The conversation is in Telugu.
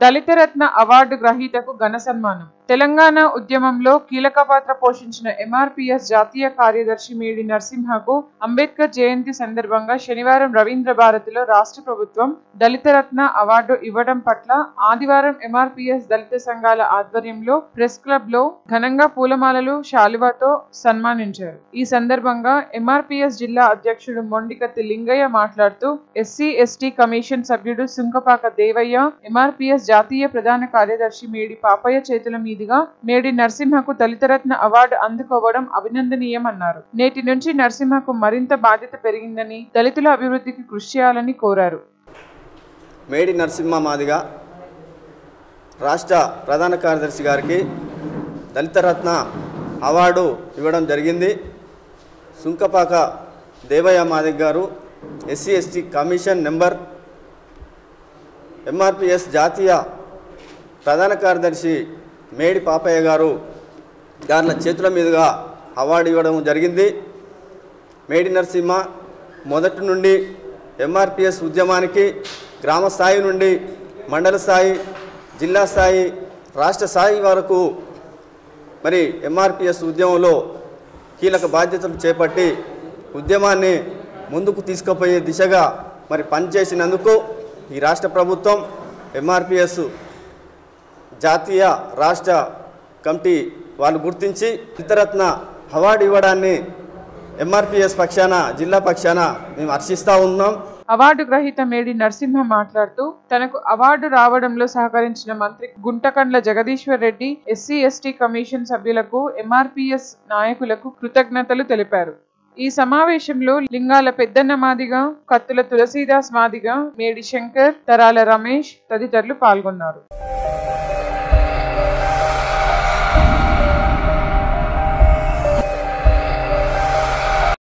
దళిత రత్న అవార్డు గ్రహీతకు ఘన సన్మానం. తెలంగాణ ఉద్యమంలో కీలక పాత్ర పోషించిన ఎంఆర్పిఎస్ జాతీయ కార్యదర్శి మేడి నరసింహకు అంబేద్కర్ జయంతి సందర్భంగా శనివారం రవీంద్ర భారతిలో రాష్ట్ర ప్రభుత్వం దళిత రత్న అవార్డు ఇవ్వడం పట్ల ఆదివారం ఎంఆర్పిఎస్ దళిత సంఘాల ఆధ్వర్యంలో ప్రెస్ క్లబ్లో ఘనంగా పూలమాలలు శాలువాతో సన్మానించారు. ఈ సందర్భంగా ఎంఆర్పిఎస్ జిల్లా అధ్యక్షుడు మొండికత్తి లింగయ్య మాట్లాడుతూ ఎస్సీ ఎస్టీ కమిషన్ సభ్యుడు సుంకపాక దేవయ్య ఎంఆర్పిఎస్ జాతీయ ప్రధాన కార్యదర్శి మేడి పాపయ్య చేతుల మీద ఇదిగా మేడి నరసింహకు దళితరత్న అవార్డు అందుకోవడం అభినందనీయమన్నారు. నేటి నుంచి నరసింహకు మరింత బాధ్యత పెరిగిందని దళితుల అభివృద్ధికి కృషి చేయాలని కోరారు. మేడి నరసింహ మాదిగా రాష్ట్ర ప్రధాన కార్యదర్శి గారికి దళితరత్న అవార్డు ఇవ్వడం జరిగింది. సుంకపాక దేవయ్య మాదిగ గారు SC ST commission member MRPS జాతీయ ప్రధాన కార్యదర్శి మేడి పాపయ్య గారు గారిన చేతుల మీదుగా అవార్డు ఇవ్వడం జరిగింది. మేడి నరసింహ మొదటి నుండి ఎంఆర్పిఎస్ ఉద్యమానికి గ్రామ స్థాయి నుండి మండల స్థాయి జిల్లా స్థాయి రాష్ట్ర స్థాయి వరకు మరి ఎంఆర్పిఎస్ ఉద్యమంలో కీలక బాధ్యతలు చేపట్టి ఉద్యమాన్ని ముందుకు తీసుకుపోయే దిశగా మరి పనిచేసినందుకు ఈ రాష్ట్ర ప్రభుత్వం ఎంఆర్పిఎస్ జాతీయ రాష్ట్ర కమిటీ వాళ్ళు గుర్తించి చిత్తరత్న అవార్డు ఇవ్వడాన్ని ఎంఆర్పిఎస్ పక్షాన జిల్లా పక్షాన మేము హర్షిస్తూ ఉన్నాం. అవార్డు గ్రహీత మేడి నరసింహ మాట్లాడుతూ తనకు అవార్డు రావడంలో సహకరించిన మంత్రి Guntakandla Jagadishwar Reddy SC ST commission సభ్యులకు ఎంఆర్పిఎస్ నాయకులకు కృతజ్ఞతలు తెలిపారు. ఈ సమావేశంలో లింగాల పెద్దన్న మాదిగ కత్తుల తులసీదాస్ మాదిగ మేడి శంకర్ తరాల రమేష్ తదితరులు పాల్గొన్నారు.